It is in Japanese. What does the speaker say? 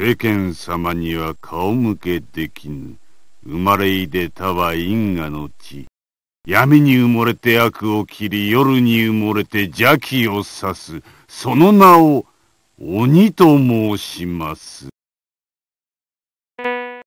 世間様には顔向けできぬ。生まれいでたは因果の地。闇に埋もれて悪を切り、夜に埋もれて邪気を刺す。その名を鬼と申します。